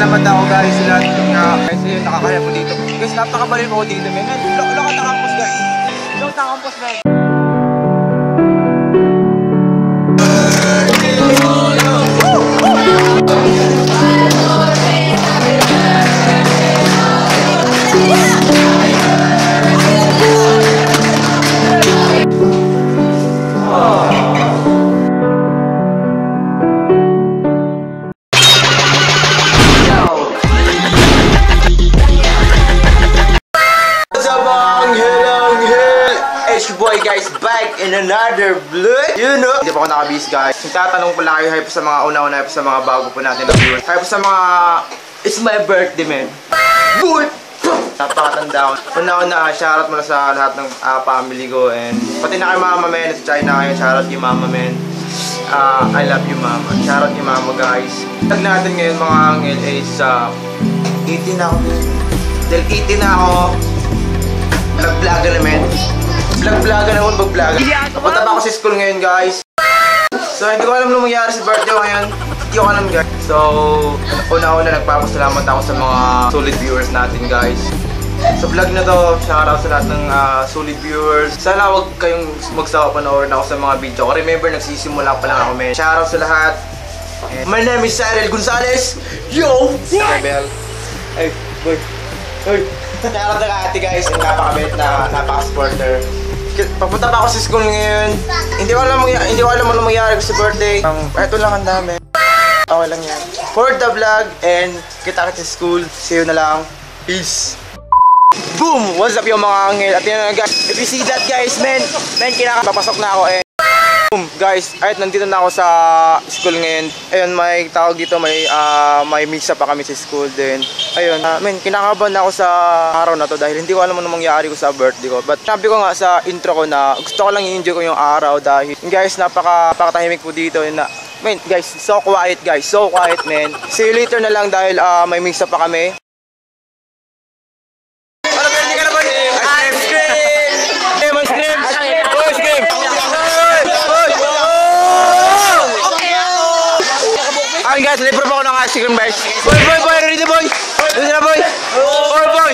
Nagpapasalamat ako guys sa lahat ng uh, kasi nakakaya po dito. Guys, napakabalin ako dito, lo- Lokat na campus, guys. Lokat na campus, men. In another vlog. You know. Hindi pa ako nakabis guys. Nagtatanong pala kayo hype sa mga una-una hype sa mga bago po natin na viewers. Hype sa mga It's my birthday man. Boy! Napakatanda ko. Una-una, shoutout muna sa lahat ng ah, family ko and pati na kay mama men sa China kayo. Shoutout kay mama men. Ah, I love you mama. Shoutout kay mama guys. Tag natin ngayon mga angel is uh, 18 na ako. Dahil 18 na ako, Vlog-vloga naman. Vlog-vloga naman, mag-vloga. Papunta pa ako sa school ngayon, guys. So, hindi ko alam nung mangyari sa birthday ko ngayon. Hindi ko alam, guys. So, una-una, nagpapasalamat ako sa mga solid viewers natin, guys. Sa vlog na to, shoutout sa lahat ng ah, solid viewers. Sana huwag kayong magsawa panoorin ako sa mga video ko. Remember, nagsisimula pa lang ako, men. Shoutout sa lahat. And my name is Cyril Gonzalez. Yo! Rebel. Hey, boy. Hey. Shoutout na ate guys. Napakabait na napaka-supporter. Papunta pa ako sa school ngayon. Hindi ko alam, hindi ko alam ano mangyari sa birthday. Um, eto lang ang dami. Okay lang yan. For the vlog and kita kita sa school. See you na lang. Peace. Boom! What's up yung mga angel? At yun na guys. If you see that guys, men, men, kinaka, papasok na ako eh. Boom, guys, ayun nandito na ako sa school ngayon. Ayun, may tawag dito, may ah, may misa pa kami sa school din. Ayun, uh, men, kinakabahan na ako sa araw na to dahil hindi ko alam ano mangyari ko sa birthday ko. But sabi ko nga sa intro ko na gusto ko lang i-enjoy ko yung araw dahil guys, napaka napakatahimik po dito na Men, guys, so quiet guys, so quiet men. See you later na lang dahil ah, may misa pa kami. Ayun guys, libre pa ako ng ice cream guys. Boy, boy, boy, ready boy? Ready na boy? Boy, boy!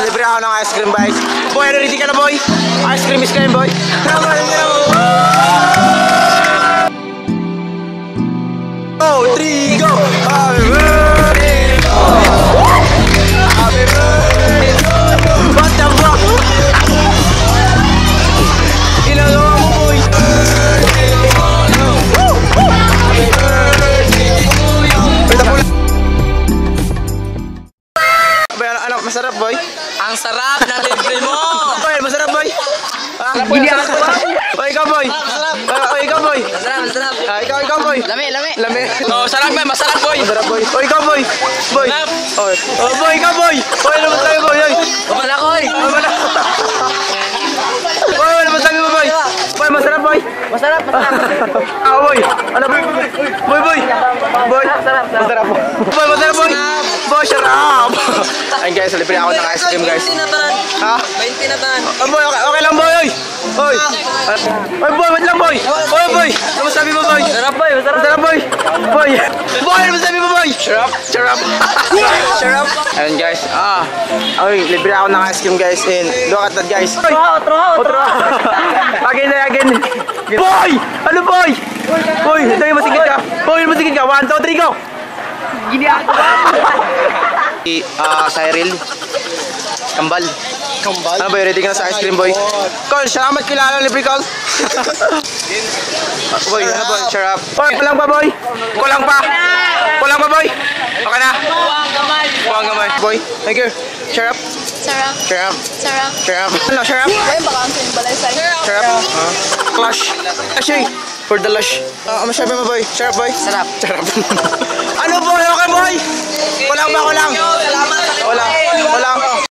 Libre ako ng ice cream guys. Boy, ready ka na boy? Ice cream, ready na boy. Oh, three, go! Happy birthday! Boy, ikaw, boy? Masarap, masarap. Ah, ikaw, ikaw, boy? Lami, lami. Lami. Oh, sarap ba? Masarap, boy. Masarap, boy. Oh, ikaw, boy? Boy? Sarap. Oh, oh, boy, ikaw, boy? Boy, ano masabi, boy? Oy. Wala ko, eh. Ano ba na? Boy, ano masabi mo, boy? Boy, masarap, boy? Masarap, masarap. Ah, boy. Ano ba? Boy, boy. Boy. Masarap, masarap. Boy. Boy, masarap, boy. Boy, sarap. Ayun, guys, libre ako ng ice cream, guys. 20 na tanan. Ha? 20 na tanan. Oh, boy, okay, okay lang, boy. Oy. Oy. Oy, boy, wait lang, boy. Oy, boy. Ano masabi mo, boy? Masarap, boy. Masarap. Masarap, boy. Boy. Boy, ano masabi mo, boy? Sarap. Sarap. Sarap. Ayun, guys. Ah. Oy, libre ako ng ice cream, guys. And look at that, guys. Oy. Otro, otro. Again na again. Boy! Ano boy? Boy, ito yung masigit ka. Boy, masigit ka. One, two, three, go! Gini ako. Ah, Cyril. Kambal. Kambal? Ano boy, ready ka na sa ice cream boy? Col, salamat kilala libre call. boy, ano boy, share up. Boy, kulang pa boy. Kulang pa. Kulang pa boy. Okay na. Buwang kamay. Kulang gamay. Boy, thank you. Share up. Sarap, sarap. Share up. Ano, share up. Ay, baka ang balay sa'yo. Up. Uh, clash. Ashay. For the lush. Uh, ano sabi mo boy? Share up boy? Sarap. Share up. ano boy? Okay boy? Kulang ba? Kulang. Salamat. Kulang. Kulang.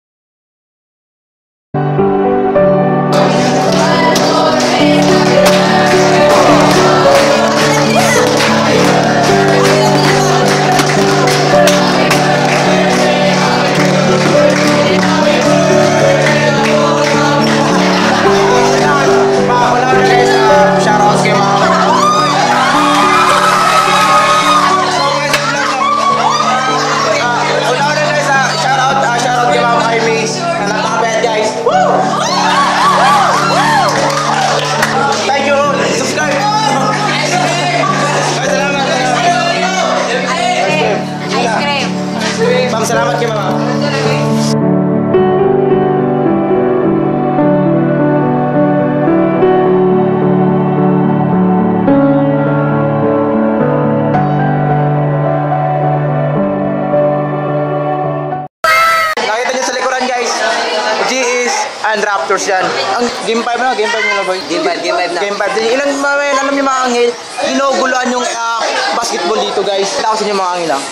Viewers yan. Ang game 5 na, game 5 nyo na boy. Game 5, game 5 na. Game 5. Ilan mga alam niyo mga angel, ginuguluhan yung ah, basketball dito guys. Tawasin niyo mga angel lang.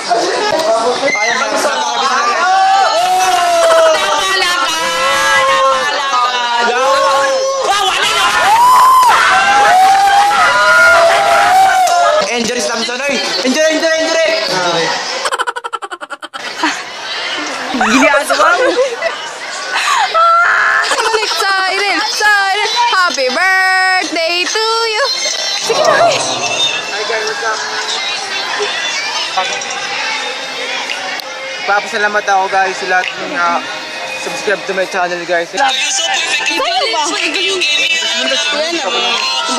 Ayun ba, gusto lang nakabisa lang guys. Injury Samson, oy! Injury, injury, injury! Ginagawa mo. I'm excited, excited. Happy birthday to you. Sige na. Hi guys, what's up? Papasalamat ako guys sa lahat ng uh, subscribe to my channel guys. Sa'yo ba?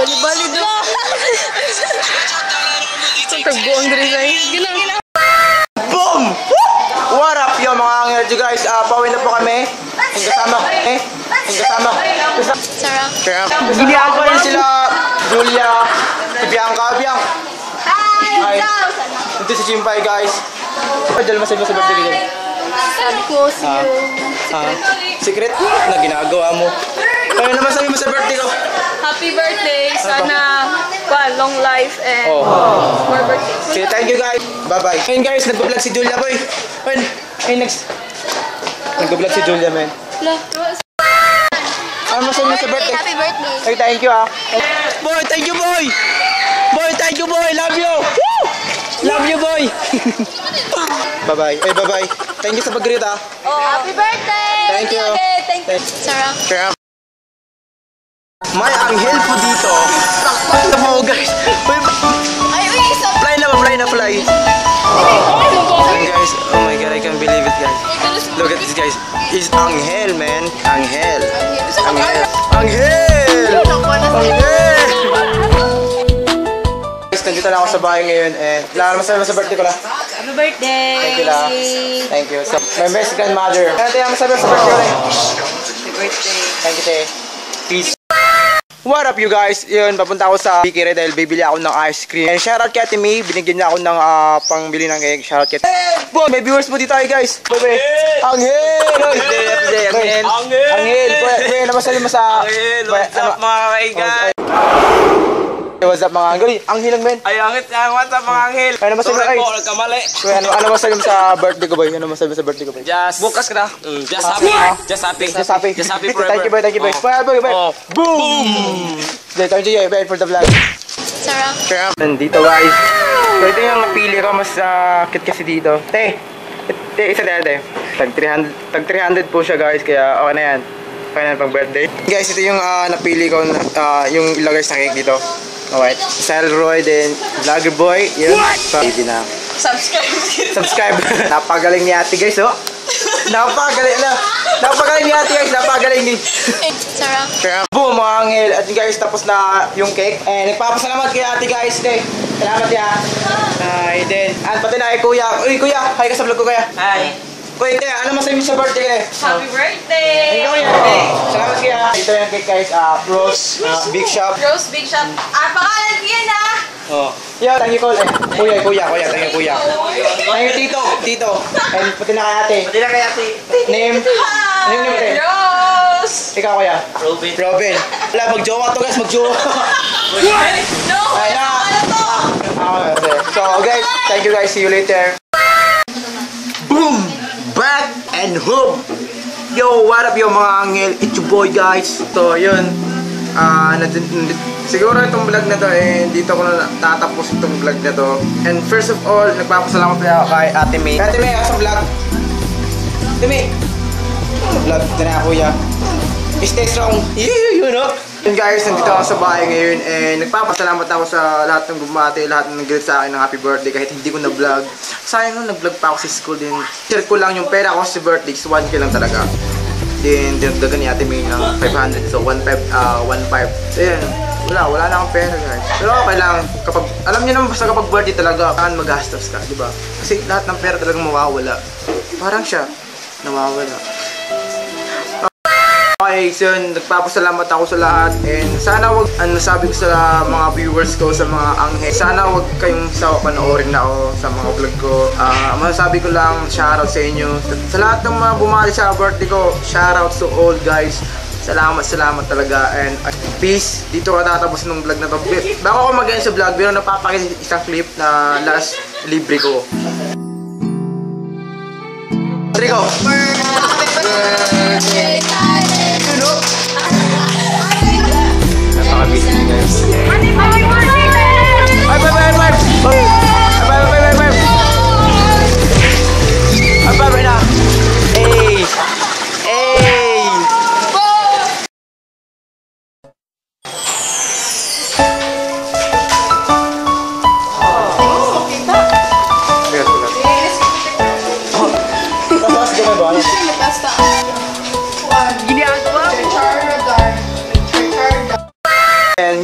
Bali-bali doon. Tagbuang. Boom! What up yo mga angel guys? Uh, pauwi na po kami. Ang kasama. Eh? Ang kasama. Sarap. Kaya, ginagawa rin sila Julia, si Bianca. Bianca! Hi! Ito si Chimpay guys. Masaya mo sa birthday ko. Sabi ko, see Ah. you. Ah, secret na ginagawa mo. Kaya naman sabi mo sa birthday ko. Happy birthday. Sana pa, long life and Oh. more birthdays. Sige, thank you guys. Bye-bye. Ayun guys, nagpa-vlog si Julia boy. Ayun, ayun next. Nagpa-vlog si Julia man. Ano masabi mo sa birthday? Happy birthday. Ay, thank you ah. Boy, thank you boy! Boy, thank you boy! Love you! Love you boy! bye-bye. Ay, bye-bye. Thank you sa pag-greet ah. Happy birthday. Thank you. Thank you. Sarap. Kaya... May anghel po dito. Takpan mo guys. Bahay ngayon and wala naman sa sa birthday ko la. Happy birthday. Thank you la. Thank you. So, my best grandmother. Ano tayo masabi sa birthday ko la? Happy birthday. Thank you, te. Peace. What up you guys? Yun, papunta ako sa Bikire dahil bibili ako ng ice cream. And shoutout kay Ate May, binigyan niya ako ng ah, pangbili ng cake. Shoutout kay Boy, may viewers po dito tayo guys. Bye Angel! Oy! Angel! Angel! Angel! Kuya, kuya, ano masabi mo sa... Angel, what's up mga kaigan? Hey, What's up mga angel? Ang hilang men. Ay, angit ang what's up mga anghel? Ano masabi? Sorry Ay, po, nagkamali. kuya, ano, ano masabi mo sa birthday ko boy? Ano masabi mo sa birthday ko boy? Just, Bukas ka na. Mm, just happy. Just happy. Just happy. Just happy forever. Thank you boy, thank you boy. Oh. Boy, boy, boy. Oh. Boom! Okay, thank you yeah, for the vlog. Sarap. Kaya, nandito guys. So ito yung napili ko, mas uh, cute kasi dito. Te, te, isa tayo te. Tag 300, tag 300 po siya guys, kaya okay na yan. Okay na pang birthday. Guys, ito yung ah, napili ko, ah, yung ilagay sa cake dito. Alright. Style Roy, then Vlogger Boy. Yun. So, hindi na. Subscribe. Subscribe. Napagaling ni ate guys, oh. Napagaling na. Napagaling ni ate guys, napagaling ni. Sarap. Kaya boom mga angel at yun, guys tapos na yung cake eh nagpapasalamat kay ate guys eh salamat ya ay din at pati na kay kuya uy kuya hi ka sa vlog ko kuya Hi. Kuya ano masabi mo sa birthday eh Happy birthday. ikaw yan eh salamat kuya ito yung cake guys ah Rose ah, Big Shop Rose Big Shot. Ah, pangalan ko yan ah. oh yeah thank you call eh kuya kuya kuya thank you kuya thank you tito tito and pati na kay ate Pati na kaya si name ano yung name te Rose. ikaw kuya Robin. Robin wala magjowa to guys magjowa No. Ay, na. Ano to? Ah, okay. So guys, thank you guys. See you later. And home! Yo, what up yo mga angel? It's your boy guys. So, yun. Ah, nandun- siguro itong vlog na to eh, dito ko na tatapos itong vlog na to. And first of all, nagpapasalamat pa ako kay Ate May. Ate May, asa vlog? Ate May! Vlog? Ito na kuya. Stay strong. You, you know? Yun guys, nandito ako sa bahay ngayon and nagpapasalamat ako sa lahat ng bumati, lahat ng nag sa akin ng happy birthday kahit hindi ko na-vlog. Sayang nung nag-vlog pa ako sa school din. Share ko lang yung pera ko sa birthday, so 1k lang talaga. Then, dinagdagan ni Ate May ng 500, so 1.5, ah 1.5. So yun, wala, wala na akong pera guys. Pero okay lang, kapag, alam niyo naman basta kapag birthday talaga, kailangan magastos ka, di ba? Kasi lahat ng pera talagang mawawala. Parang siya, nawawala. So yun, nagpapasalamat ako sa lahat and sana wag, ano sabi ko sa mga viewers ko, sa mga anghe, sana wag kayong sawa panoorin na ako sa mga vlog ko. Ah, masasabi ko lang, shoutout sa inyo. Sa, sa lahat ng mga bumali sa birthday ko, shoutout to all guys. Salamat, salamat talaga. And uh, peace. Dito ka tatapos ng vlog na to. Bago ako mag sa vlog, meron napapakita isang clip na last libre ko. Rico! Napaka-busy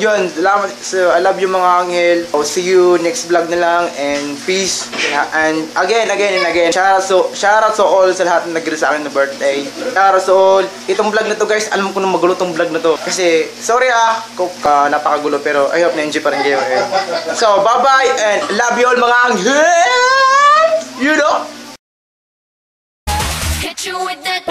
yun, salamat. So, I love you mga angel. So, see you next vlog na lang. And peace. And again, again, and again. Shout out, so, shout out to all sa lahat na nag sa akin na birthday. Shout out to all. Itong vlog na to guys, alam ko na magulo tong vlog na to. Kasi, sorry ah, kung uh, napakagulo. Pero I hope na-enjoy pa rin kayo. Eh. So, bye-bye. And love you all mga angel. You know? Hit you with that